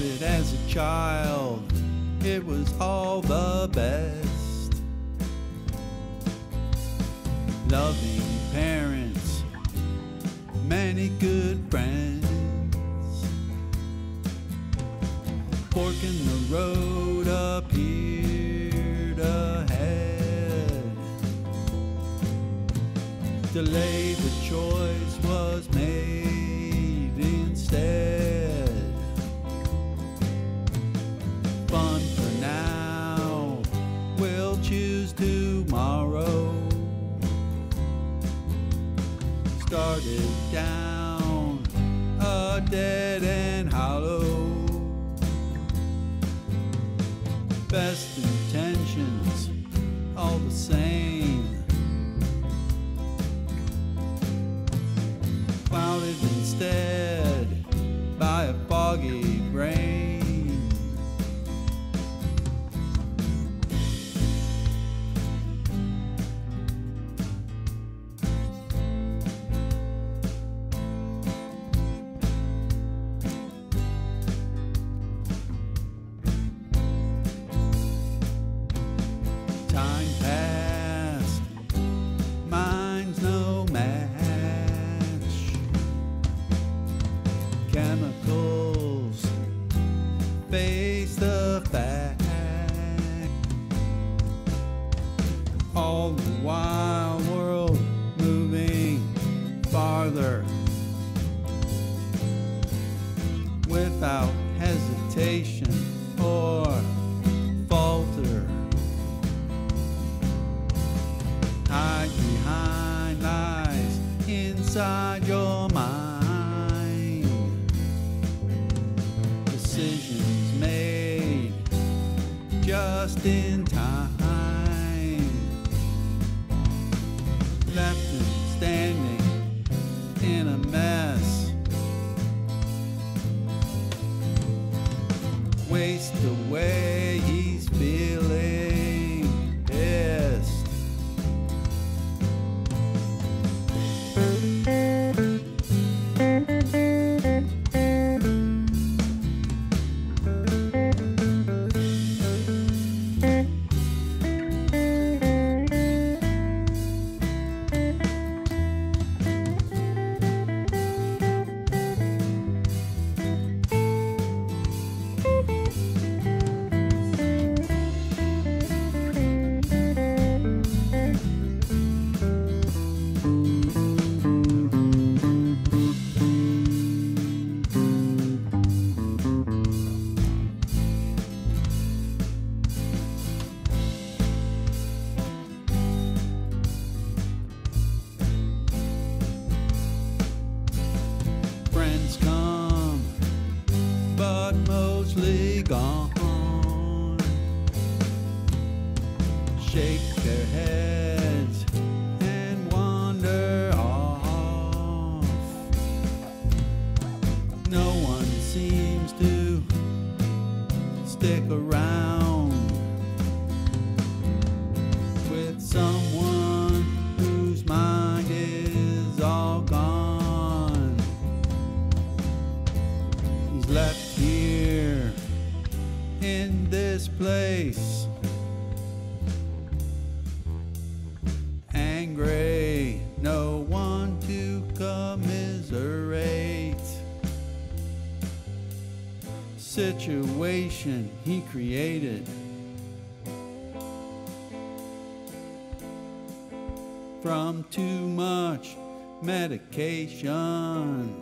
Started as a child, it was all the best. Loving parents, many good friends. Fork in the road appeared ahead. Delay the choice was made Started down a dead end hollow. Best intentions, all the same. clouded instead by a foggy brain. The while, world moving farther without hesitation or falter. hide behind lies inside your mind. Decisions made just in time. Left him standing in a mess. Waste away, he's feeling mostly gone. Shake their heads and wander off. No one seems to stick around place. Angry, no one to commiserate. Situation he created. From too much medication.